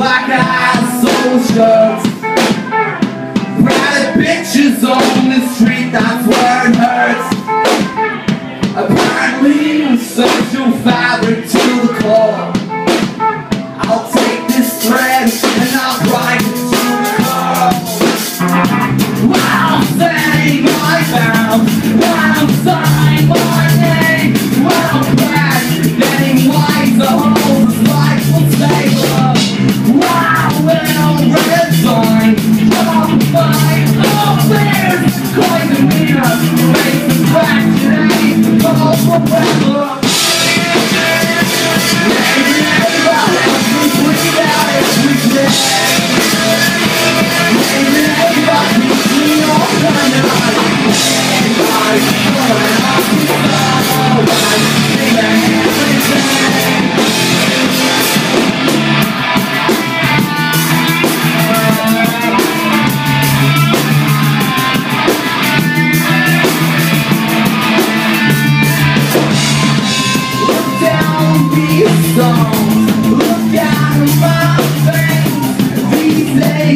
like I soul shuts